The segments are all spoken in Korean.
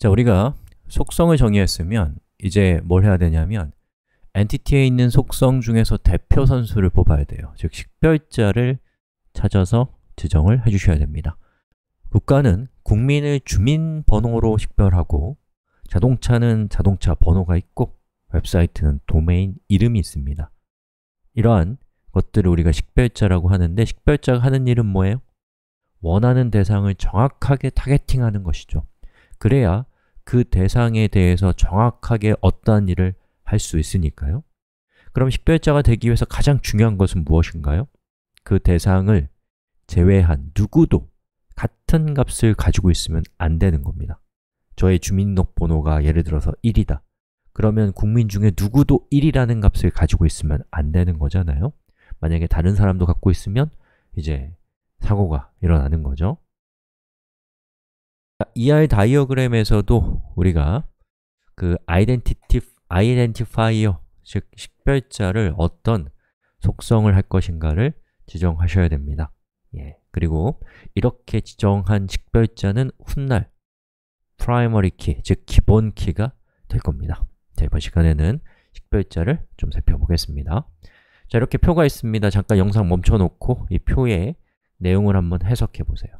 자, 우리가 속성을 정의했으면 이제 뭘 해야 되냐면 엔티티에 있는 속성 중에서 대표 선수를 뽑아야 돼요. 즉, 식별자를 찾아서 지정을 해주셔야 됩니다. 국가는 국민을 주민번호로 식별하고 자동차는 자동차 번호가 있고 웹사이트는 도메인 이름이 있습니다. 이러한 것들을 우리가 식별자라고 하는데 식별자가 하는 일은 뭐예요? 원하는 대상을 정확하게 타겟팅하는 것이죠. 그래야 그 대상에 대해서 정확하게 어떠한 일을 할 수 있으니까요. 그럼 식별자가 되기 위해서 가장 중요한 것은 무엇인가요? 그 대상을 제외한 누구도 같은 값을 가지고 있으면 안 되는 겁니다. 저의 주민등록번호가 예를 들어서 1이다. 그러면 국민 중에 누구도 1이라는 값을 가지고 있으면 안 되는 거잖아요. 만약에 다른 사람도 갖고 있으면 이제 사고가 일어나는 거죠. ER 다이어그램에서도 우리가 그 아이덴티티 아이덴티파이어, 즉 식별자를 어떤 속성을 할 것인가를 지정하셔야 됩니다. 예, 그리고 이렇게 지정한 식별자는 훗날 primary key, 즉 기본 키가 될 겁니다. 자, 이번 시간에는 식별자를 좀 살펴보겠습니다. 자, 이렇게 표가 있습니다. 잠깐 영상 멈춰놓고 이 표의 내용을 한번 해석해 보세요.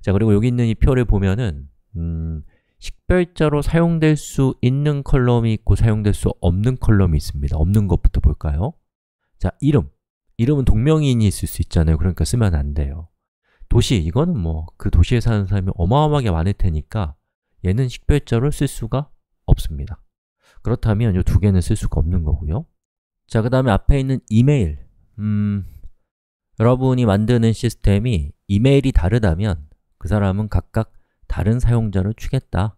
자, 그리고 여기 있는 이 표를 보면은 음, 식별자로 사용될 수 있는 컬럼이 있고 사용될 수 없는 컬럼이 있습니다. 없는 것부터 볼까요? 자, 이름. 이름은 동명이인이 있을 수 있잖아요. 그러니까 쓰면 안 돼요. 도시, 이거는 뭐 그 도시에 사는 사람이 어마어마하게 많을 테니까 얘는 식별자로 쓸 수가 없습니다. 그렇다면 이 두 개는 쓸 수가 없는 거고요. 자, 그 다음에 앞에 있는 이메일. 음, 여러분이 만드는 시스템이 이메일이 다르다면 그 사람은 각각 다른 사용자를 주겠다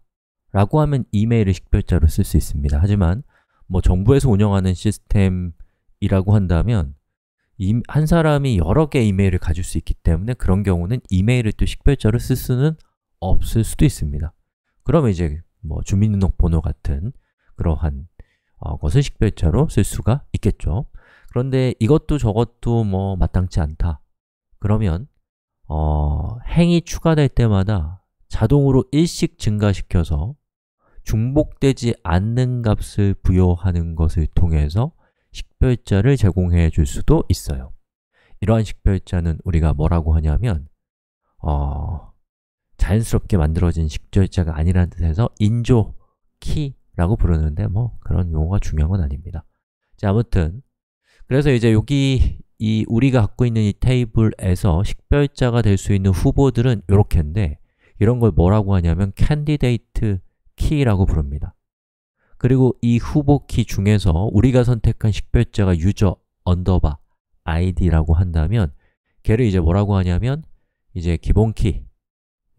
라고 하면 이메일을 식별자로 쓸 수 있습니다. 하지만 뭐 정부에서 운영하는 시스템이라고 한다면 한 사람이 여러 개의 이메일을 가질 수 있기 때문에 그런 경우는 이메일을 또 식별자로 쓸 수는 없을 수도 있습니다. 그러면 이제 뭐 주민등록번호 같은 그러한 어, 것을 식별자로 쓸 수가 있겠죠. 그런데 이것도 저것도 뭐 마땅치 않다. 그러면 어, 행이 추가될 때마다 자동으로 일씩 증가시켜서 중복되지 않는 값을 부여하는 것을 통해서 식별자를 제공해 줄 수도 있어요. 이러한 식별자는 우리가 뭐라고 하냐면 어, 자연스럽게 만들어진 식별자가 아니라는 뜻에서 인조, 키라고 부르는데 뭐 그런 용어가 중요한 건 아닙니다. 자, 아무튼 그래서 이제 여기 이 우리가 갖고 있는 이 테이블에서 식별자가 될 수 있는 후보들은 이렇게인데 이런 걸 뭐라고 하냐면 candidate key라고 부릅니다. 그리고 이 후보 키 중에서 우리가 선택한 식별자가 유저 언더바 ID라고 한다면 걔를 이제 뭐라고 하냐면 이제 기본 키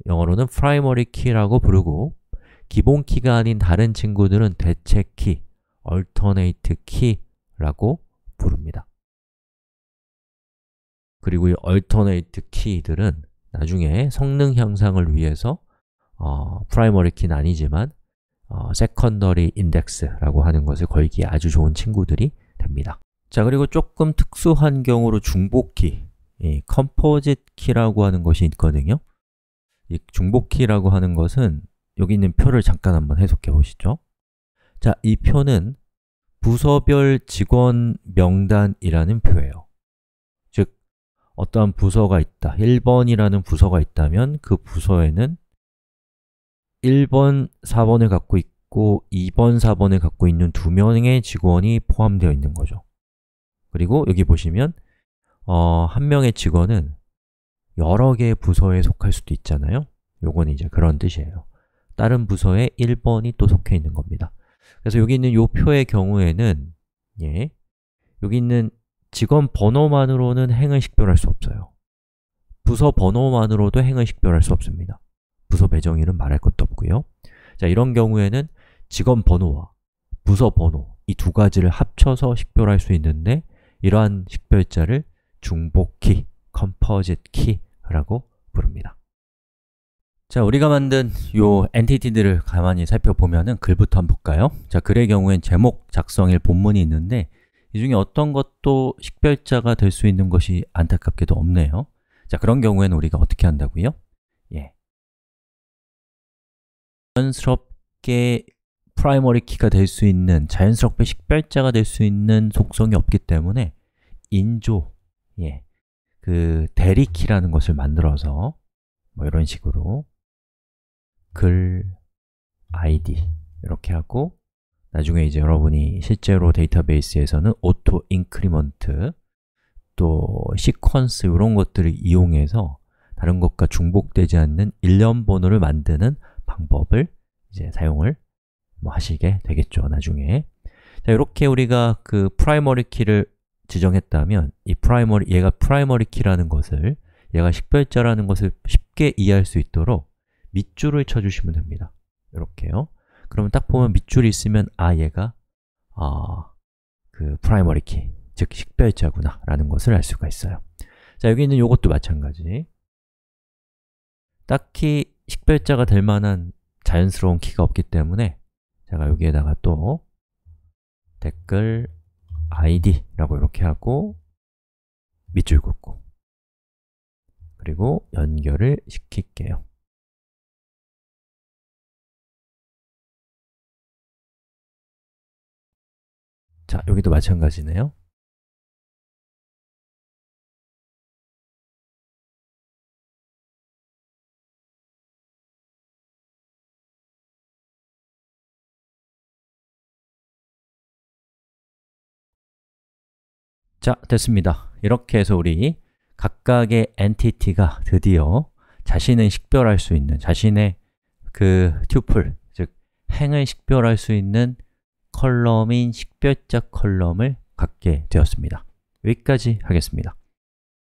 영어로는 primary key라고 부르고 기본 키가 아닌 다른 친구들은 대체 키, alternate key라고 그리고 이 alternate key들은 나중에 성능 향상을 위해서 어, primary key는 아니지만 어, secondary index라고 하는 것을 걸기에 아주 좋은 친구들이 됩니다. 자, 그리고 조금 특수한 경우로 중복키, 이 composite key라고 하는 것이 있거든요. 이 중복키라고 하는 것은 여기 있는 표를 잠깐 한번 해석해 보시죠. 자, 이 표는 부서별 직원 명단이라는 표예요. 즉, 어떠한 부서가 있다, 1번이라는 부서가 있다면 그 부서에는 1번, 4번을 갖고 있고 2번, 4번을 갖고 있는 두 명의 직원이 포함되어 있는 거죠. 그리고 여기 보시면 어, 한 명의 직원은 여러 개의 부서에 속할 수도 있잖아요. 요건 이제 그런 뜻이에요. 다른 부서에 1번이 또 속해 있는 겁니다. 그래서 여기 있는 요 표의 경우에는 예, 여기 있는 직원 번호만으로는 행을 식별할 수 없어요. 부서 번호만으로도 행을 식별할 수 없습니다. 부서 배정일은 말할 것도 없고요. 자, 이런 경우에는 직원 번호와 부서 번호 이 두 가지를 합쳐서 식별할 수 있는데 이러한 식별자를 중복키, key라고 부릅니다. 자, 우리가 만든 요 엔티티들을 가만히 살펴보면은 글부터 한번 볼까요? 자, 글의 경우엔 제목, 작성일, 본문이 있는데 이 중에 어떤 것도 식별자가 될 수 있는 것이 안타깝게도 없네요. 자, 그런 경우에는 우리가 어떻게 한다고요? 예, 자연스럽게 primary key가 될 수 있는, 자연스럽게 식별자가 될 수 있는 속성이 없기 때문에 인조, 예, 그 대리키라는 것을 만들어서 뭐 이런 식으로 글 ID 이렇게 하고 나중에 이제 여러분이 실제로 데이터베이스에서는 auto increment 또 sequence 이런 것들을 이용해서 다른 것과 중복되지 않는 일련 번호를 만드는 방법을 이제 사용을 뭐 하시게 되겠죠, 나중에. 자, 이렇게 우리가 그 primary key를 지정했다면 이 primary, 얘가 primary key라는 것을 얘가 식별자라는 것을 쉽게 이해할 수 있도록 밑줄을 쳐주시면 됩니다. 이렇게요 그러면 딱 보면 밑줄이 있으면 아, 얘가 아, 그 primary key, 즉 식별자구나 라는 것을 알 수가 있어요. 자, 여기 있는 이것도 마찬가지. 딱히 식별자가 될 만한 자연스러운 키가 없기 때문에 제가 여기에다가 또 댓글 ID라고 이렇게 하고 밑줄 긋고 그리고 연결을 시킬게요 자, 여기도 마찬가지네요 자, 됐습니다. 이렇게 해서 우리 각각의 엔티티가 드디어 자신을 식별할 수 있는, 자신의 그 튜플, 즉 행을 식별할 수 있는 컬럼인 식별자 컬럼을 갖게 되었습니다. 여기까지 하겠습니다.